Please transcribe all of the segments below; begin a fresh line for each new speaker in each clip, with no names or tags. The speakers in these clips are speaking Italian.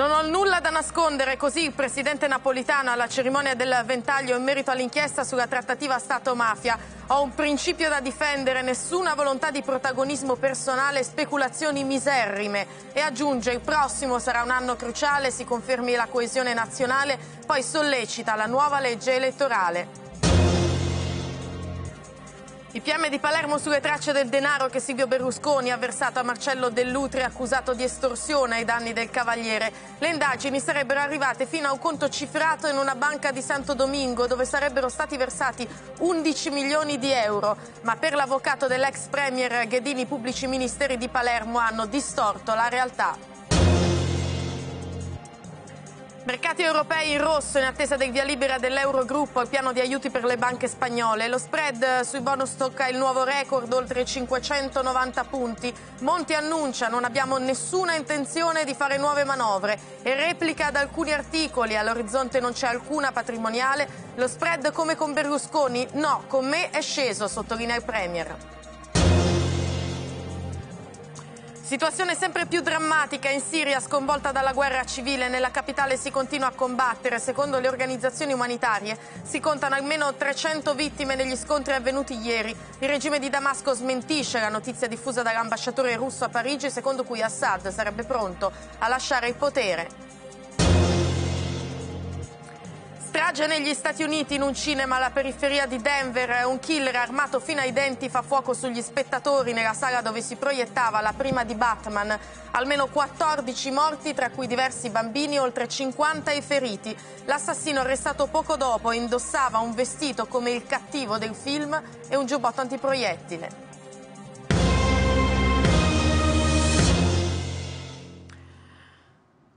Non ho nulla da nascondere, così il presidente napolitano alla cerimonia del ventaglio in merito all'inchiesta sulla trattativa Stato-mafia. Ho un principio da difendere, nessuna volontà di protagonismo personale, speculazioni miserrime. E aggiunge, il prossimo sarà un anno cruciale, si confermi la coesione nazionale, poi sollecita la nuova legge elettorale. Il PM di Palermo sulle tracce del denaro che Silvio Berlusconi ha versato a Marcello Dell'Utri accusato di estorsione ai danni del Cavaliere. Le indagini sarebbero arrivate fino a un conto cifrato in una banca di Santo Domingo dove sarebbero stati versati 11 milioni di euro. Ma per l'avvocato dell'ex premier Ghedini i pubblici ministeri di Palermo hanno distorto la realtà. Mercati europei in rosso in attesa del via libera dell'Eurogruppo al piano di aiuti per le banche spagnole. Lo spread sui bonus tocca il nuovo record oltre 590 punti. Monti annuncia non abbiamo nessuna intenzione di fare nuove manovre e replica ad alcuni articoli all'orizzonte non c'è alcuna patrimoniale. Lo spread come con Berlusconi? No, con me è sceso, sottolinea il Premier. Situazione sempre più drammatica in Siria, sconvolta dalla guerra civile. Nella capitale si continua a combattere. Secondo le organizzazioni umanitarie si contano almeno 300 vittime negli scontri avvenuti ieri. Il regime di Damasco smentisce la notizia diffusa dall'ambasciatore russo a Parigi, secondo cui Assad sarebbe pronto a lasciare il potere. Strage negli Stati Uniti in un cinema alla periferia di Denver. Un killer armato fino ai denti fa fuoco sugli spettatori nella sala dove si proiettava la prima di Batman. Almeno 14 morti, tra cui diversi bambini, oltre 50 i feriti. L'assassino arrestato poco dopo indossava un vestito come il cattivo del film e un giubbotto antiproiettile.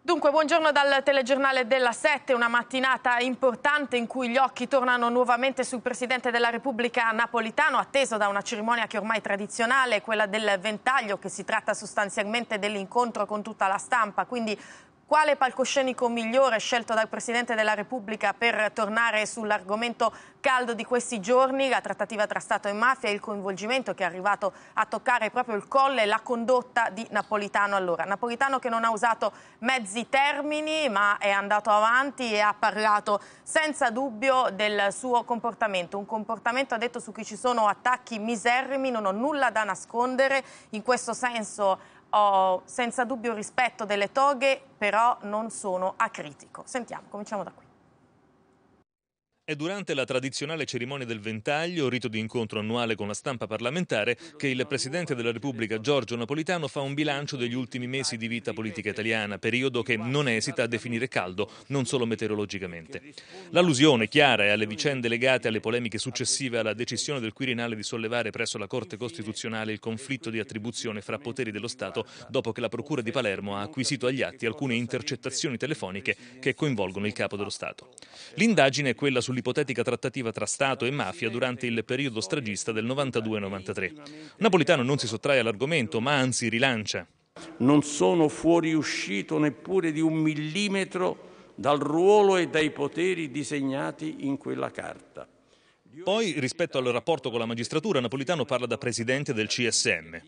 Dunque, buongiorno dal telegiornale della 7, una mattinata importante in cui gli occhi tornano nuovamente sul Presidente della Repubblica napolitano, atteso da una cerimonia che ormai è tradizionale, quella del ventaglio, che si tratta sostanzialmente dell'incontro con tutta la stampa, quindi quale palcoscenico migliore scelto dal Presidente della Repubblica per tornare sull'argomento caldo di questi giorni, la trattativa tra Stato e mafia e il coinvolgimento che è arrivato a toccare proprio il colle e la condotta di Napolitano allora. Napolitano che non ha usato mezzi termini ma è andato avanti e ha parlato senza dubbio del suo comportamento. Un comportamento, ha detto, su cui ci sono attacchi miserrimi, non ho nulla da nascondere. In questo senso ho senza dubbio rispetto delle toghe, però non sono acritico. Sentiamo, cominciamo da qui.
È durante la tradizionale cerimonia del ventaglio, rito di incontro annuale con la stampa parlamentare, che il Presidente della Repubblica Giorgio Napolitano fa un bilancio degli ultimi mesi di vita politica italiana, periodo che non esita a definire caldo, non solo meteorologicamente. L'allusione chiara è alle vicende legate alle polemiche successive alla decisione del Quirinale di sollevare presso la Corte Costituzionale il conflitto di attribuzione fra poteri dello Stato dopo che la Procura di Palermo ha acquisito agli atti alcune intercettazioni telefoniche che coinvolgono il Capo dello Stato. L'indagine è quella sull'ipotetica trattativa tra Stato e mafia durante il periodo stragista del 92-93. Napolitano non si sottrae all'argomento, ma anzi rilancia.
Non sono fuoriuscito neppure di un millimetro dal ruolo e dai poteri disegnati in quella carta.
Poi, rispetto al rapporto con la magistratura, Napolitano parla da presidente del CSM.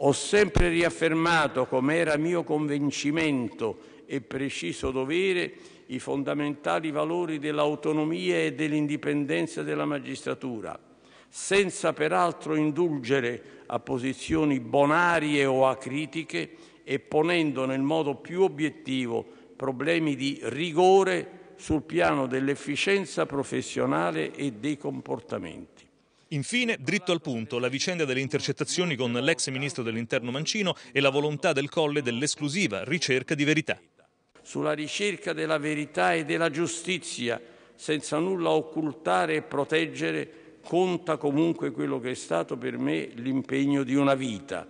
Ho sempre riaffermato, come era mio convincimento e preciso dovere, i fondamentali valori dell'autonomia e dell'indipendenza della magistratura, senza peraltro indulgere a posizioni bonarie o acritiche e ponendo nel modo più obiettivo problemi di rigore sul piano dell'efficienza professionale e dei comportamenti.
Infine, dritto al punto, la vicenda delle intercettazioni con l'ex ministro dell'Interno Mancino e la volontà del Colle dell'esclusiva ricerca di verità
sulla ricerca della verità e della giustizia, senza nulla occultare e proteggere, conta comunque quello che è stato per me l'impegno di una vita.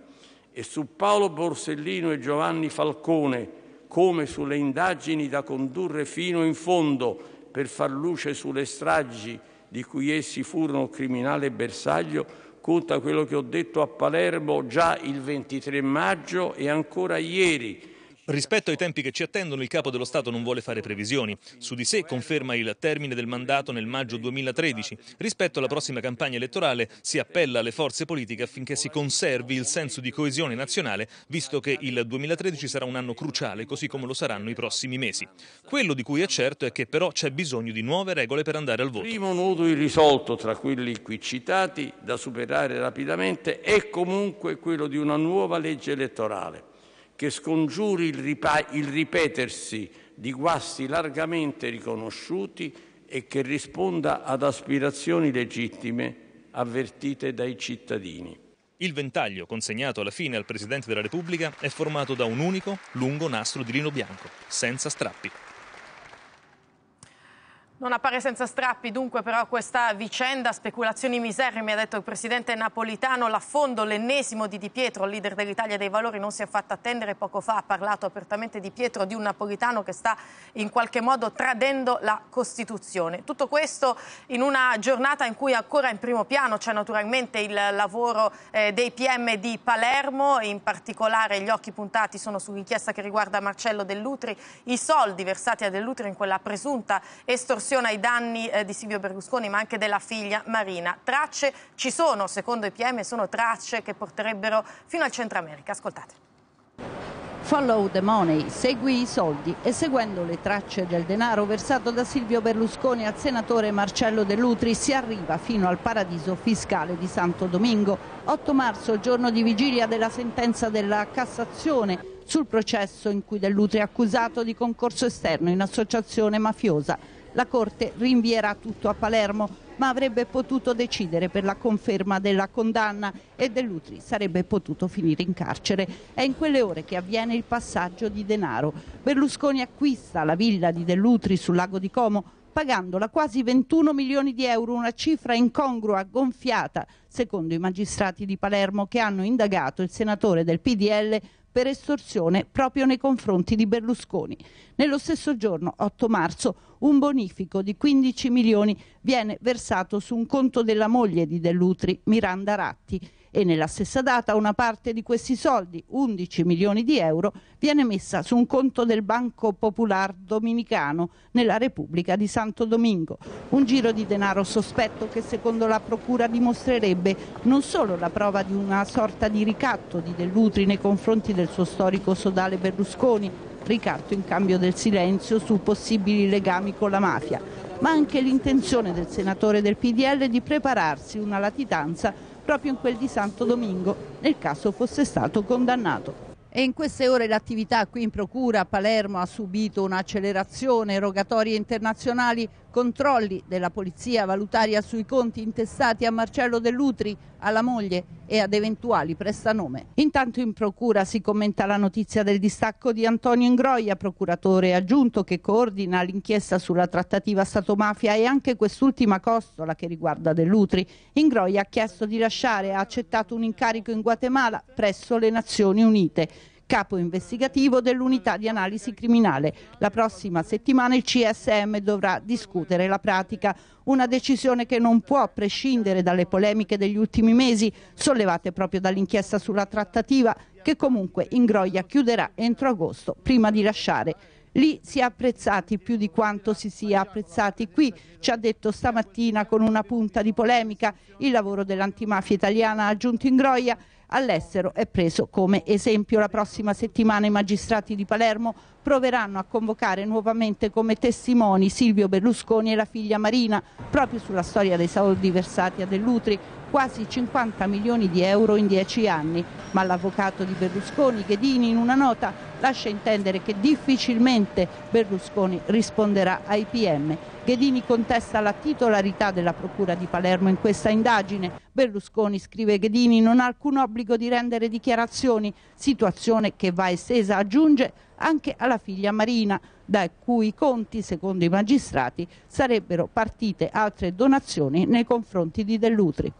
E su Paolo Borsellino e Giovanni Falcone, come sulle indagini da condurre fino in fondo per far luce sulle stragi di cui essi furono criminale bersaglio, conta quello che ho detto a Palermo già il 23 maggio e ancora ieri,
Rispetto ai tempi che ci attendono, il capo dello Stato non vuole fare previsioni. Su di sé conferma il termine del mandato nel maggio 2013. Rispetto alla prossima campagna elettorale si appella alle forze politiche affinché si conservi il senso di coesione nazionale, visto che il 2013 sarà un anno cruciale, così come lo saranno i prossimi mesi. Quello di cui è certo è che però c'è bisogno di nuove regole per andare al voto.
Il primo nodo irrisolto tra quelli qui citati, da superare rapidamente, è comunque quello di una nuova legge elettorale che scongiuri il, il ripetersi di guasti largamente riconosciuti e che risponda ad aspirazioni legittime avvertite dai cittadini.
Il ventaglio consegnato alla fine al Presidente della Repubblica è formato da un unico lungo nastro di lino bianco, senza strappi.
Non appare senza strappi dunque però questa vicenda, speculazioni miserrime, ha detto il presidente napolitano, l'affondo, l'ennesimo di Di Pietro, leader dell'Italia dei Valori, non si è fatto attendere, poco fa ha parlato apertamente Di Pietro di un napolitano che sta in qualche modo tradendo la Costituzione. Tutto questo in una giornata in cui ancora in primo piano c'è naturalmente il lavoro eh, dei PM di Palermo, in particolare gli occhi puntati sono sull'inchiesta che riguarda Marcello Dell'Utri, i soldi versati a Dell'Utri in quella presunta estorsione estorsione ai danni eh, di Silvio Berlusconi ma anche della figlia Marina. Tracce ci sono, secondo i PM, sono tracce che porterebbero fino al Centro America. Ascoltate.
Follow the money, segui i soldi e seguendo le tracce del denaro versato da Silvio Berlusconi al senatore Marcello Dell'Utri si arriva fino al paradiso fiscale di Santo Domingo. 8 marzo, giorno di vigilia della sentenza della Cassazione sul processo in cui Dell'Utri è accusato di concorso esterno in associazione mafiosa. La Corte rinvierà tutto a Palermo, ma avrebbe potuto decidere per la conferma della condanna e Dell'Utri sarebbe potuto finire in carcere. È in quelle ore che avviene il passaggio di denaro. Berlusconi acquista la villa di Dell'Utri sul lago di Como pagandola quasi 21 milioni di euro, una cifra incongrua, gonfiata, secondo i magistrati di Palermo che hanno indagato il senatore del PDL per estorsione proprio nei confronti di Berlusconi. Nello stesso giorno, 8 marzo, un bonifico di 15 milioni viene versato su un conto della moglie di Dell'Utri, Miranda Ratti, e nella stessa data una parte di questi soldi, 11 milioni di euro, viene messa su un conto del Banco Popular Dominicano nella Repubblica di Santo Domingo. Un giro di denaro sospetto che secondo la Procura dimostrerebbe non solo la prova di una sorta di ricatto di Dell'Utri nei confronti del suo storico sodale Berlusconi, ricatto in cambio del silenzio su possibili legami con la mafia, ma anche l'intenzione del senatore del PDL di prepararsi una latitanza proprio in quel di Santo Domingo, nel caso fosse stato condannato. E in queste ore l'attività qui in Procura a Palermo ha subito un'accelerazione, rogatorie internazionali, controlli della polizia valutaria sui conti intestati a Marcello Dell'Utri, alla moglie e ad eventuali prestanome. Intanto in Procura si commenta la notizia del distacco di Antonio Ingroia, procuratore aggiunto che coordina l'inchiesta sulla trattativa Stato-mafia e anche quest'ultima costola che riguarda Dell'Utri. Ingroia ha chiesto di lasciare e ha accettato un incarico in Guatemala presso le Nazioni Unite capo investigativo dell'unità di analisi criminale. La prossima settimana il CSM dovrà discutere la pratica, una decisione che non può prescindere dalle polemiche degli ultimi mesi, sollevate proprio dall'inchiesta sulla trattativa, che comunque Ingroia chiuderà entro agosto, prima di lasciare Lì si è apprezzati più di quanto si sia apprezzati qui, ci ha detto stamattina con una punta di polemica il lavoro dell'antimafia italiana ha aggiunto Ingroia all'estero è preso come esempio. La prossima settimana i magistrati di Palermo proveranno a convocare nuovamente come testimoni Silvio Berlusconi e la figlia Marina, proprio sulla storia dei soldi versati a Dell'Utri, quasi 50 milioni di euro in dieci anni. Ma l'avvocato di Berlusconi, Ghedini, in una nota lascia intendere che difficilmente Berlusconi risponderà ai PM. Ghedini contesta la titolarità della Procura di Palermo in questa indagine. Berlusconi, scrive Ghedini, non ha alcun obbligo di rendere dichiarazioni, situazione che va estesa, aggiunge, anche alla figlia Marina, da cui conti, secondo i magistrati, sarebbero partite altre donazioni nei confronti di Dell'Utri.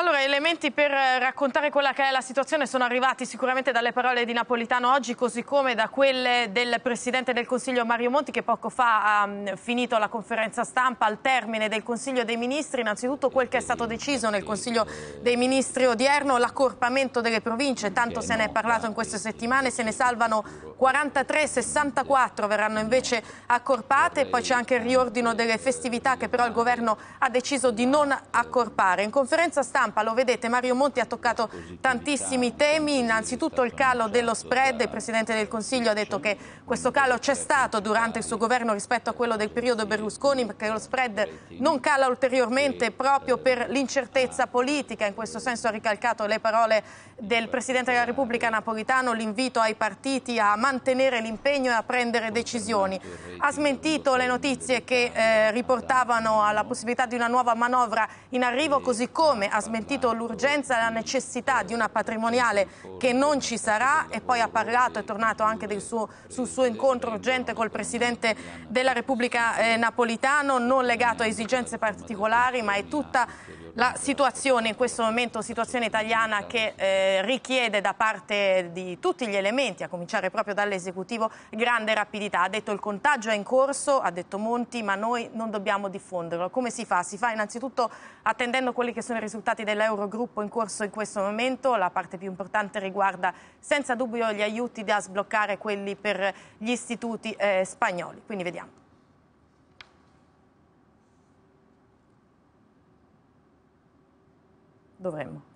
Allora, elementi per raccontare quella che è la situazione sono arrivati sicuramente dalle parole di Napolitano oggi, così come da quelle del Presidente del Consiglio Mario Monti, che poco fa ha mm, finito la conferenza stampa al termine del Consiglio dei Ministri. Innanzitutto quel che è stato deciso nel Consiglio dei Ministri odierno, l'accorpamento delle province, tanto se ne è parlato in queste settimane, se ne salvano 43, 64 verranno invece accorpate, poi c'è anche il riordino delle festività che però il Governo ha deciso di non accorpare. In conferenza stampa stampa, lo vedete, Mario Monti ha toccato tantissimi temi, innanzitutto il calo dello spread, il Presidente del Consiglio ha detto che questo calo c'è stato durante il suo governo rispetto a quello del periodo Berlusconi, perché lo spread non cala ulteriormente proprio per l'incertezza politica, in questo senso ha ricalcato le parole del Presidente della Repubblica Napolitano, l'invito ai partiti a mantenere l'impegno e a prendere decisioni. Ha smentito le notizie che eh, riportavano alla possibilità di una nuova manovra in arrivo, così come ha smentito l'urgenza e la necessità di una patrimoniale che non ci sarà e poi ha parlato, è tornato anche suo, sul suo incontro urgente col Presidente della Repubblica eh, Napolitano, non legato a esigenze particolari ma è tutta la situazione in questo momento, situazione italiana che eh, richiede da parte di tutti gli elementi, a cominciare proprio dall'esecutivo, grande rapidità. Ha detto il contagio è in corso, ha detto Monti, ma noi non dobbiamo diffonderlo. Come si fa? Si fa innanzitutto attendendo quelli che sono i risultati dell'Eurogruppo in corso in questo momento. La parte più importante riguarda senza dubbio gli aiuti da sbloccare quelli per gli istituti eh, spagnoli. Quindi vediamo. do vreme.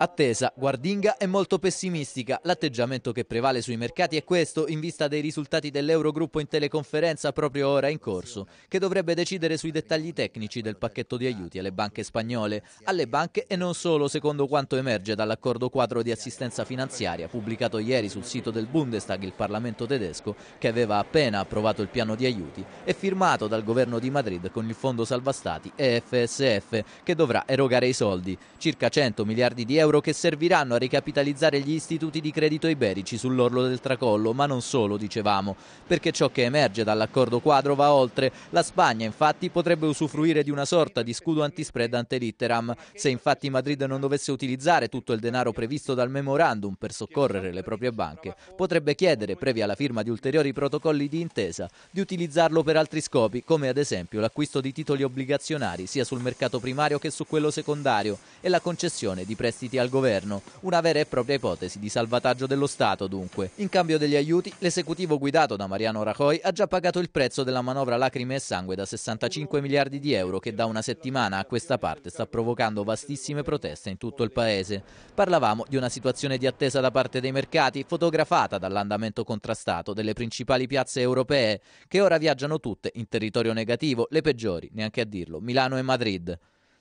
Attesa, Guardinga è molto pessimistica. L'atteggiamento che prevale sui mercati è questo in vista dei risultati dell'Eurogruppo in teleconferenza proprio ora in corso, che dovrebbe decidere sui dettagli tecnici del pacchetto di aiuti alle banche spagnole, alle banche e non solo secondo quanto emerge dall'accordo quadro di assistenza finanziaria pubblicato ieri sul sito del Bundestag, il Parlamento tedesco, che aveva appena approvato il piano di aiuti e firmato dal governo di Madrid con il fondo salva stati EFSF che dovrà erogare i soldi, circa 100 miliardi di euro euro che serviranno a ricapitalizzare gli istituti di credito iberici sull'orlo del tracollo, ma non solo, dicevamo, perché ciò che emerge dall'accordo quadro va oltre. La Spagna, infatti, potrebbe usufruire di una sorta di scudo antispread ante litteram. Se infatti Madrid non dovesse utilizzare tutto il denaro previsto dal memorandum per soccorrere le proprie banche, potrebbe chiedere, previa la firma di ulteriori protocolli di intesa, di utilizzarlo per altri scopi, come ad esempio l'acquisto di titoli obbligazionari sia sul mercato primario che su quello secondario e la concessione di prestiti al governo, una vera e propria ipotesi di salvataggio dello Stato dunque. In cambio degli aiuti, l'esecutivo guidato da Mariano Rajoy ha già pagato il prezzo della manovra lacrime e sangue da 65 miliardi di euro che da una settimana a questa parte sta provocando vastissime proteste in tutto il paese. Parlavamo di una situazione di attesa da parte dei mercati fotografata dall'andamento contrastato delle principali piazze europee che ora viaggiano tutte in territorio negativo, le peggiori, neanche a dirlo, Milano e Madrid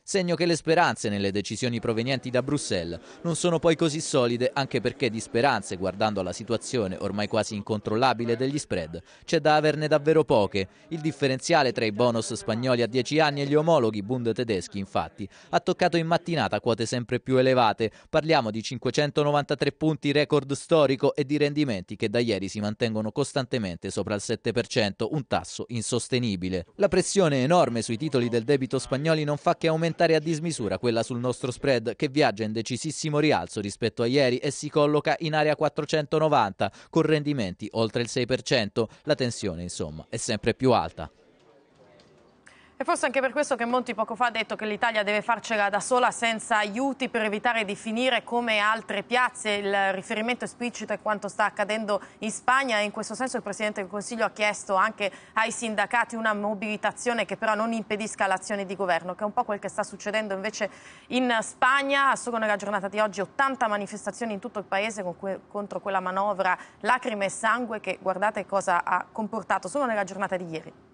segno che le speranze nelle decisioni provenienti da Bruxelles non sono poi così solide anche perché di speranze, guardando alla situazione ormai quasi incontrollabile degli spread, c'è da averne davvero poche. Il differenziale tra i bonus spagnoli a 10 anni e gli omologhi Bund tedeschi, infatti, ha toccato in mattinata quote sempre più elevate. Parliamo di 593 punti record storico e di rendimenti che da ieri si mantengono costantemente sopra il 7%, un tasso insostenibile. La pressione enorme sui titoli del debito spagnoli non fa che aumentare aumentare a dismisura quella sul nostro spread che viaggia in decisissimo rialzo rispetto a ieri e si colloca in area 490 con rendimenti oltre il 6%. La tensione insomma è sempre più alta.
E forse anche per questo che Monti poco fa ha detto che l'Italia deve farcela da sola senza aiuti per evitare di finire come altre piazze. Il riferimento esplicito è quanto sta accadendo in Spagna in questo senso il Presidente del Consiglio ha chiesto anche ai sindacati una mobilitazione che però non impedisca l'azione di governo, che è un po' quel che sta succedendo invece in Spagna. Solo nella giornata di oggi 80 manifestazioni in tutto il paese contro quella manovra lacrime e sangue che guardate cosa ha comportato solo nella giornata di ieri.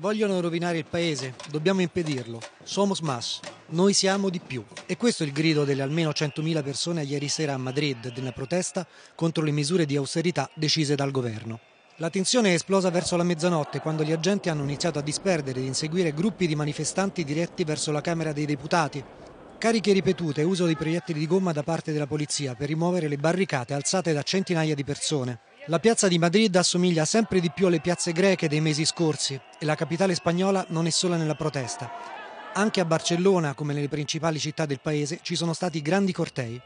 Vogliono rovinare il paese, dobbiamo impedirlo. Somos más, noi siamo di più. E questo è il grido delle almeno 100.000 persone ieri sera a Madrid nella protesta contro le misure di austerità decise dal governo. La tensione è esplosa verso la mezzanotte quando gli agenti hanno iniziato a disperdere e inseguire gruppi di manifestanti diretti verso la Camera dei Deputati. Cariche ripetute e uso di proiettili di gomma da parte della polizia per rimuovere le barricate alzate da centinaia di persone. La piazza di Madrid assomiglia sempre di più alle piazze greche dei mesi scorsi e la capitale spagnola non è sola nella protesta. Anche a Barcellona, come nelle principali città del paese, ci sono stati grandi cortei.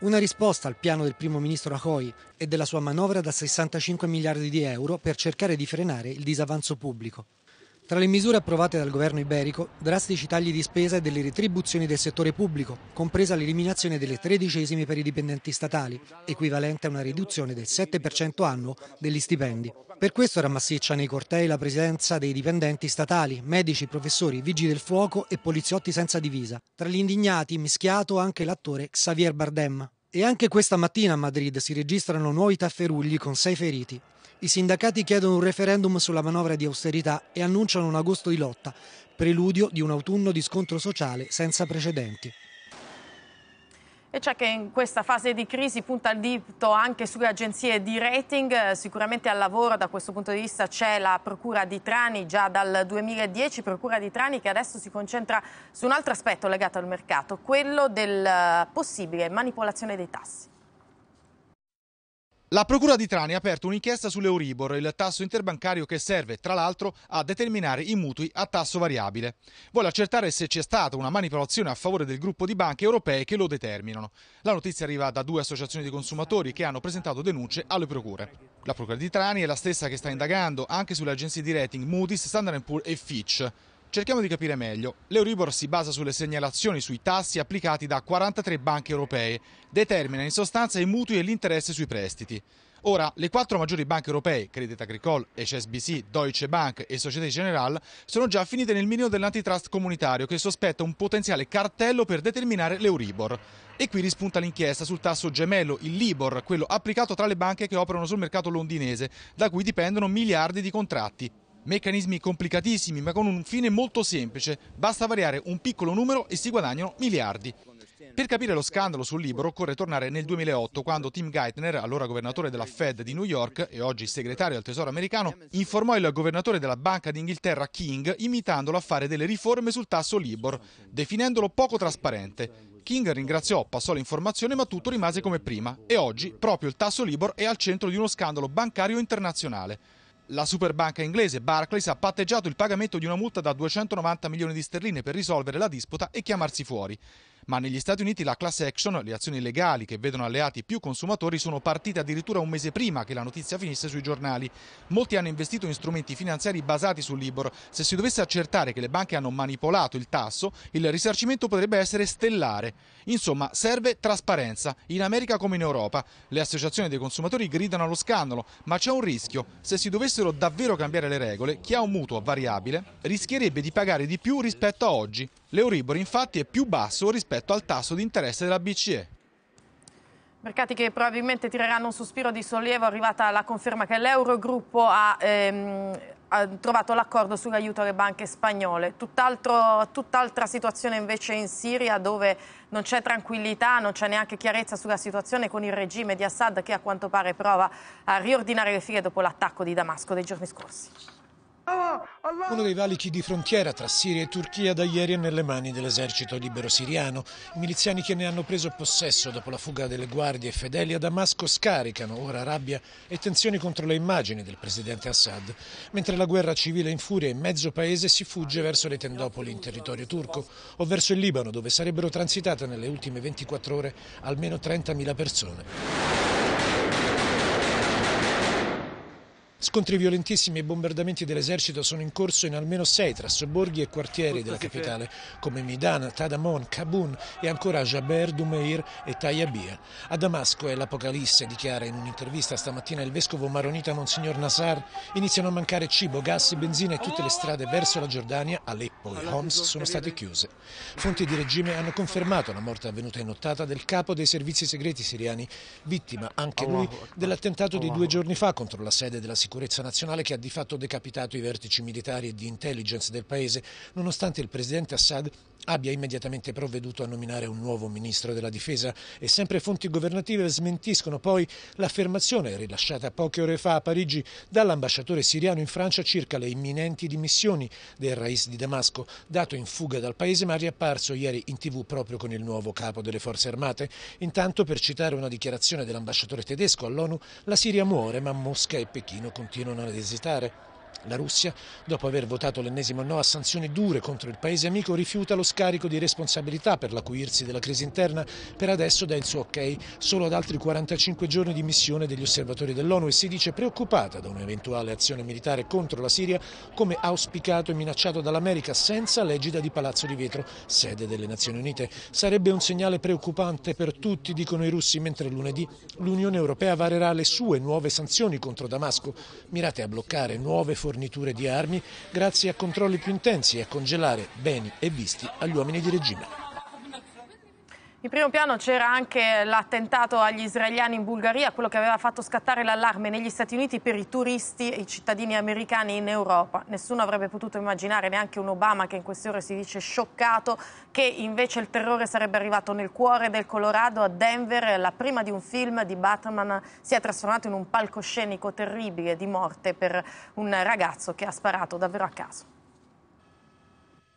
Una risposta al piano del primo ministro Rajoy e della sua manovra da 65 miliardi di euro per cercare di frenare il disavanzo pubblico. Tra le misure approvate dal governo iberico, drastici tagli di spesa e delle retribuzioni del settore pubblico, compresa l'eliminazione delle tredicesimi per i dipendenti statali, equivalente a una riduzione del 7% annuo degli stipendi. Per questo era massiccia nei cortei la presenza dei dipendenti statali, medici, professori, vigili del fuoco e poliziotti senza divisa. Tra gli indignati mischiato anche l'attore Xavier Bardem. E anche questa mattina a Madrid si registrano nuovi tafferugli con sei feriti. I sindacati chiedono un referendum sulla manovra di austerità e annunciano un agosto di lotta, preludio di un autunno di scontro sociale senza precedenti.
E c'è che in questa fase di crisi punta il dito anche sulle agenzie di rating, sicuramente al lavoro da questo punto di vista c'è la Procura di Trani già dal 2010, Procura di Trani che adesso si concentra su un altro aspetto legato al mercato, quello del possibile manipolazione dei tassi.
La Procura di Trani ha aperto un'inchiesta sull'Euribor, il tasso interbancario che serve, tra l'altro, a determinare i mutui a tasso variabile. Vuole accertare se c'è stata una manipolazione a favore del gruppo di banche europee che lo determinano. La notizia arriva da due associazioni di consumatori che hanno presentato denunce alle procure. La Procura di Trani è la stessa che sta indagando anche sulle agenzie di rating Moody's, Standard Poor's e Fitch. Cerchiamo di capire meglio. L'Euribor si basa sulle segnalazioni sui tassi applicati da 43 banche europee. Determina in sostanza i mutui e l'interesse sui prestiti. Ora, le quattro maggiori banche europee, Credit Agricole, HSBC, Deutsche Bank e Société Générale, sono già finite nel mirino dell'antitrust comunitario che sospetta un potenziale cartello per determinare l'Euribor. E qui rispunta l'inchiesta sul tasso gemello, il Libor, quello applicato tra le banche che operano sul mercato londinese, da cui dipendono miliardi di contratti. Meccanismi complicatissimi ma con un fine molto semplice, basta variare un piccolo numero e si guadagnano miliardi. Per capire lo scandalo sul libro occorre tornare nel 2008 quando Tim Geithner, allora governatore della Fed di New York e oggi segretario del Tesoro americano, informò il governatore della Banca d'Inghilterra King imitandolo a fare delle riforme sul tasso Libor, definendolo poco trasparente. King ringraziò, passò l'informazione ma tutto rimase come prima e oggi proprio il tasso Libor è al centro di uno scandalo bancario internazionale. La superbanca inglese Barclays ha patteggiato il pagamento di una multa da 290 milioni di sterline per risolvere la disputa e chiamarsi fuori. Ma negli Stati Uniti la class action, le azioni legali che vedono alleati più consumatori, sono partite addirittura un mese prima che la notizia finisse sui giornali. Molti hanno investito in strumenti finanziari basati sul Libor. Se si dovesse accertare che le banche hanno manipolato il tasso, il risarcimento potrebbe essere stellare. Insomma, serve trasparenza, in America come in Europa. Le associazioni dei consumatori gridano allo scandalo, ma c'è un rischio. Se si dovessero davvero cambiare le regole, chi ha un mutuo variabile rischierebbe di pagare di più rispetto a oggi. L'Euribor infatti è più basso rispetto al tasso di interesse della BCE.
Mercati che probabilmente tireranno un sospiro di sollievo, arrivata la conferma che l'Eurogruppo ha, ehm, ha trovato l'accordo sull'aiuto alle banche spagnole. tutt'altra situazione invece in Siria dove non c'è tranquillità, non c'è neanche chiarezza sulla situazione con il regime di Assad che a quanto pare prova a riordinare le file dopo l'attacco di Damasco dei giorni scorsi.
Uno dei valichi di frontiera tra Siria e Turchia da ieri è nelle mani dell'esercito libero siriano. I miliziani che ne hanno preso possesso dopo la fuga delle guardie fedeli a Damasco scaricano ora rabbia e tensioni contro le immagini del presidente Assad, mentre la guerra civile in furia in mezzo paese si fugge verso le tendopoli in territorio turco o verso il Libano dove sarebbero transitate nelle ultime 24 ore almeno 30.000 persone. Scontri violentissimi e bombardamenti dell'esercito sono in corso in almeno sei tra sobborghi e quartieri della capitale, come Midan, Tadamon, Kabun e ancora Jaber, Dumeir e Tayyabia. A Damasco è l'Apocalisse, dichiara in un'intervista stamattina il vescovo maronita Monsignor Nasar. Iniziano a mancare cibo, gas, benzina e tutte le strade verso la Giordania, Aleppo e Homs sono state chiuse. Fonti di regime hanno confermato la morte avvenuta in nottata del capo dei servizi segreti siriani, vittima anche lui dell'attentato di due giorni fa contro la sede della sicurezza sicurezza nazionale che ha di fatto decapitato i vertici militari e di intelligence del paese, nonostante il presidente Assad abbia immediatamente provveduto a nominare un nuovo ministro della difesa e sempre fonti governative smentiscono poi l'affermazione rilasciata poche ore fa a Parigi dall'ambasciatore siriano in Francia circa le imminenti dimissioni del Rais di Damasco, dato in fuga dal paese ma riapparso ieri in tv proprio con il nuovo capo delle forze armate. Intanto, per citare una dichiarazione dell'ambasciatore tedesco all'ONU, la Siria muore ma Mosca e Pechino continuano ad esitare. La Russia, dopo aver votato l'ennesimo no a sanzioni dure contro il paese amico, rifiuta lo scarico di responsabilità per l'acuirsi della crisi interna. Per adesso dà il suo ok solo ad altri 45 giorni di missione degli osservatori dell'ONU e si dice preoccupata da un'eventuale azione militare contro la Siria, come auspicato e minacciato dall'America senza l'egida di Palazzo di Vetro, sede delle Nazioni Unite. Sarebbe un segnale preoccupante per tutti, dicono i russi, mentre lunedì l'Unione Europea varerà le sue nuove sanzioni contro Damasco, mirate a bloccare nuove forze forniture di armi grazie a controlli più intensi e a congelare beni e visti agli uomini di regime.
In primo piano c'era anche l'attentato agli israeliani in Bulgaria, quello che aveva fatto scattare l'allarme negli Stati Uniti per i turisti e i cittadini americani in Europa. Nessuno avrebbe potuto immaginare, neanche un Obama che in queste ore si dice scioccato, che invece il terrore sarebbe arrivato nel cuore del Colorado, a Denver. La prima di un film di Batman si è trasformato in un palcoscenico terribile di morte per un ragazzo che ha sparato davvero a caso.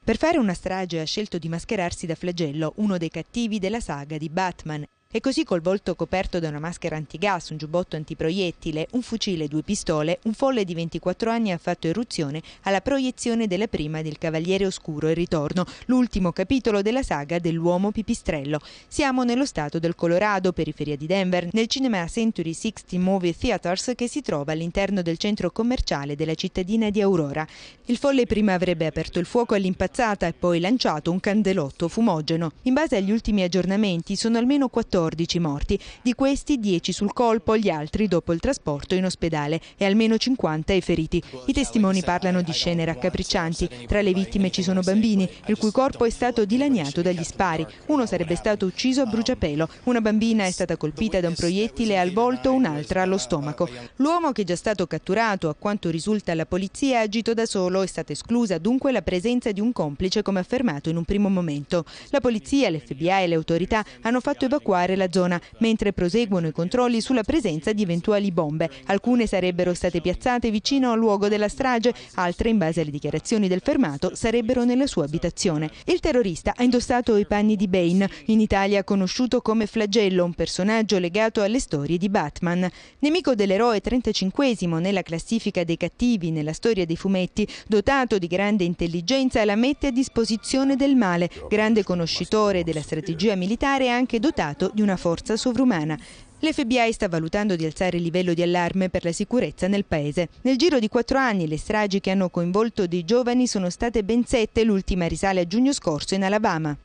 Per fare una strage ha scelto di mascherarsi da Flagello, uno dei cattivi della saga di Batman, e così col volto coperto da una maschera antigas, un giubbotto antiproiettile, un fucile e due pistole, un folle di 24 anni ha fatto eruzione alla proiezione della prima del Cavaliere Oscuro e Ritorno, l'ultimo capitolo della saga dell'uomo pipistrello. Siamo nello stato del Colorado, periferia di Denver, nel cinema Century 60 Movie Theaters che si trova all'interno del centro commerciale della cittadina di Aurora. Il folle prima avrebbe aperto il fuoco all'impazzata e poi lanciato un candelotto fumogeno. In base agli ultimi aggiornamenti sono almeno 14 14 morti, di questi 10 sul colpo, gli altri dopo il trasporto in ospedale e almeno 50 i feriti. I testimoni parlano di scene raccapriccianti. Tra le vittime ci sono bambini, il cui corpo è stato dilaniato dagli spari. Uno sarebbe stato ucciso a bruciapelo, una bambina è stata colpita da un proiettile al volto, un'altra allo stomaco. L'uomo che è già stato catturato, a quanto risulta alla polizia, ha agito da solo, è stata esclusa dunque la presenza di un complice come affermato in un primo momento. La polizia, l'FBI e le autorità hanno fatto evacuare la zona, mentre proseguono i controlli sulla presenza di eventuali bombe. Alcune sarebbero state piazzate vicino al luogo della strage, altre, in base alle dichiarazioni del fermato, sarebbero nella sua abitazione. Il terrorista ha indossato i panni di Bane, in Italia conosciuto come Flagello, un personaggio legato alle storie di Batman. Nemico dell'eroe 35 nella classifica dei cattivi nella storia dei fumetti, dotato di grande intelligenza, la mette a disposizione del male, grande conoscitore della strategia militare e anche dotato di una forza sovrumana. L'FBI sta valutando di alzare il livello di allarme per la sicurezza nel paese. Nel giro di quattro anni le stragi che hanno coinvolto dei giovani sono state ben sette, l'ultima risale a giugno scorso in Alabama.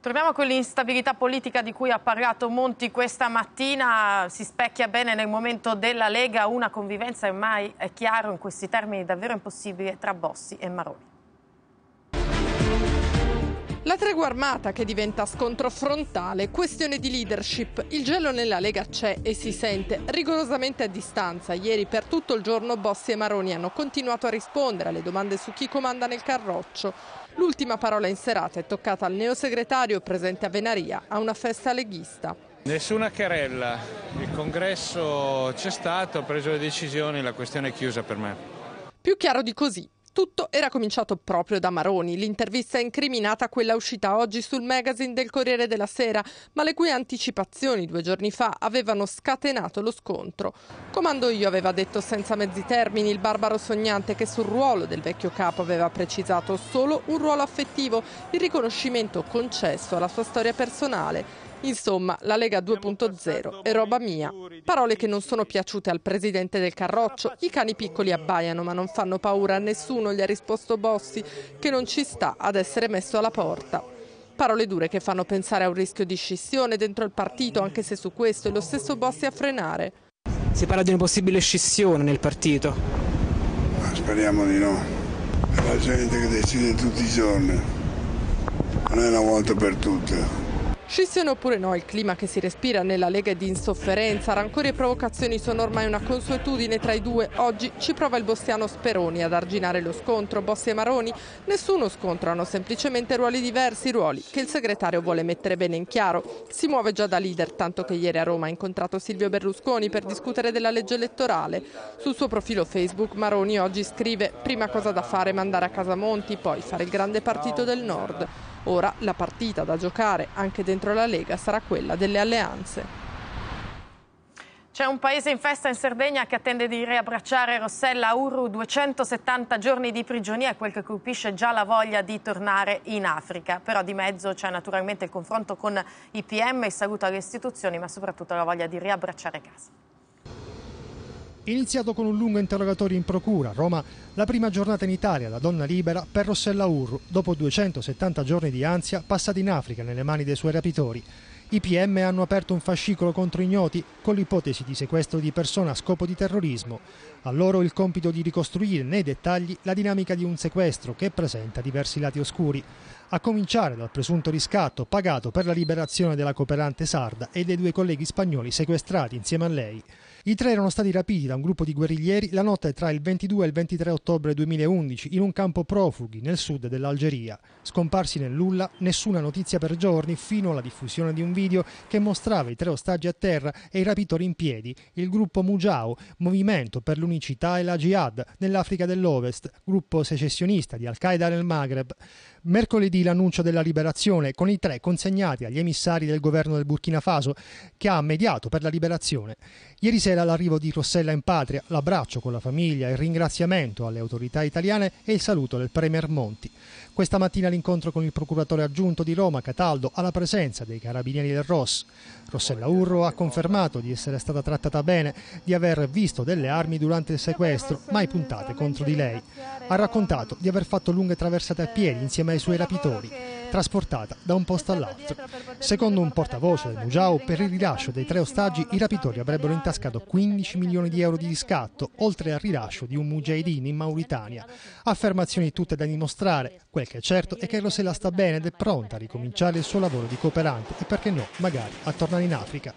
Torniamo con l'instabilità politica di cui ha parlato Monti questa mattina, si specchia bene nel momento della Lega, una convivenza ormai è chiaro in questi termini davvero impossibile tra Bossi e Maroni.
La tregua armata che diventa scontro frontale, questione di leadership. Il gelo nella Lega c'è e si sente rigorosamente a distanza. Ieri per tutto il giorno Bossi e Maroni hanno continuato a rispondere alle domande su chi comanda nel carroccio. L'ultima parola in serata è toccata al neosegretario presente a Venaria a una festa leghista.
Nessuna querella, il congresso c'è stato, ho preso le decisioni, la questione è chiusa per me.
Più chiaro di così, tutto era cominciato proprio da Maroni. L'intervista incriminata quella uscita oggi sul magazine del Corriere della Sera, ma le cui anticipazioni due giorni fa avevano scatenato lo scontro. Comando io aveva detto senza mezzi termini il barbaro sognante che sul ruolo del vecchio capo aveva precisato solo un ruolo affettivo, il riconoscimento concesso alla sua storia personale. Insomma, la Lega 2.0 è roba mia. Parole che non sono piaciute al presidente del Carroccio. I cani piccoli abbaiano ma non fanno paura a nessuno, gli ha risposto Bossi, che non ci sta ad essere messo alla porta. Parole dure che fanno pensare a un rischio di scissione dentro il partito, anche se su questo è lo stesso Bossi a frenare.
Si parla di una possibile scissione nel partito.
Ma speriamo di no. È la gente che decide tutti i giorni. Non è una volta per tutte.
Scissione oppure no, il clima che si respira nella Lega è di insofferenza, rancori e provocazioni sono ormai una consuetudine tra i due. Oggi ci prova il bossiano Speroni ad arginare lo scontro. Bossi e Maroni? Nessuno scontro, hanno semplicemente ruoli diversi, ruoli che il segretario vuole mettere bene in chiaro. Si muove già da leader, tanto che ieri a Roma ha incontrato Silvio Berlusconi per discutere della legge elettorale. Sul suo profilo Facebook Maroni oggi scrive prima cosa da fare mandare a casa Monti, poi fare il grande partito del Nord. Ora la partita da giocare anche dentro la Lega sarà quella delle alleanze.
C'è un paese in festa in Sardegna che attende di riabbracciare Rossella Uru, 270 giorni di prigionia è quel che colpisce già la voglia di tornare in Africa. Però di mezzo c'è naturalmente il confronto con i PM, il saluto alle istituzioni, ma soprattutto la voglia di riabbracciare casa.
Iniziato con un lungo interrogatorio in procura, Roma, la prima giornata in Italia da donna libera per Rossella Urru, dopo 270 giorni di ansia passati in Africa nelle mani dei suoi rapitori. I PM hanno aperto un fascicolo contro ignoti con l'ipotesi di sequestro di persona a scopo di terrorismo. A loro il compito di ricostruire nei dettagli la dinamica di un sequestro che presenta diversi lati oscuri, a cominciare dal presunto riscatto pagato per la liberazione della cooperante sarda e dei due colleghi spagnoli sequestrati insieme a lei. I tre erano stati rapiti da un gruppo di guerriglieri la notte tra il 22 e il 23 ottobre 2011 in un campo profughi nel sud dell'Algeria. Scomparsi nel nulla, nessuna notizia per giorni fino alla diffusione di un video che mostrava i tre ostaggi a terra e i rapitori in piedi, il gruppo Mujao, Movimento per l'Unicità e la Jihad nell'Africa dell'Ovest, gruppo secessionista di Al-Qaeda nel Maghreb. Mercoledì l'annuncio della liberazione con i tre consegnati agli emissari del governo del Burkina Faso che ha mediato per la liberazione. Ieri sera l'arrivo di Rossella in patria, l'abbraccio con la famiglia, il ringraziamento alle autorità italiane e il saluto del Premier Monti. Questa mattina l'incontro con il procuratore aggiunto di Roma, Cataldo, alla presenza dei carabinieri del ROS. Rossella Urro ha confermato di essere stata trattata bene, di aver visto delle armi durante il sequestro, mai puntate contro di lei. Ha raccontato di aver fatto lunghe traversate a piedi insieme ai suoi rapitori, trasportata da un posto all'altro. Secondo un portavoce del Mujao, per il rilascio dei tre ostaggi i rapitori avrebbero intascato 15 milioni di euro di riscatto, oltre al rilascio di un mujahideen in Mauritania. Affermazioni tutte da dimostrare. Quel che è certo è che Rosella sta bene ed è pronta a ricominciare il suo lavoro di cooperante e perché no, magari a tornare in Africa.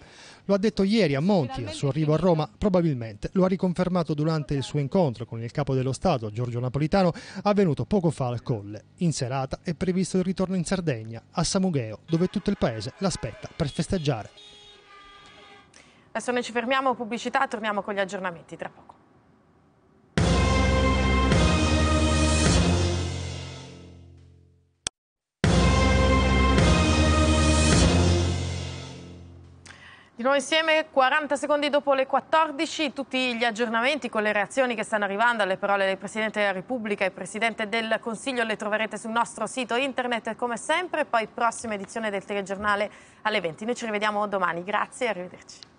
Lo ha detto ieri a Monti al suo arrivo a Roma, probabilmente lo ha riconfermato durante il suo incontro con il capo dello Stato, Giorgio Napolitano, avvenuto poco fa al Colle. In serata è previsto il ritorno in Sardegna, a Samugheo, dove tutto il paese l'aspetta per festeggiare.
Adesso noi ci fermiamo, pubblicità, torniamo con gli aggiornamenti tra poco. Di nuovo insieme, 40 secondi dopo le 14, tutti gli aggiornamenti con le reazioni che stanno arrivando alle parole del Presidente della Repubblica e Presidente del Consiglio le troverete sul nostro sito internet come sempre, poi prossima edizione del telegiornale alle 20. Noi ci rivediamo domani, grazie e arrivederci.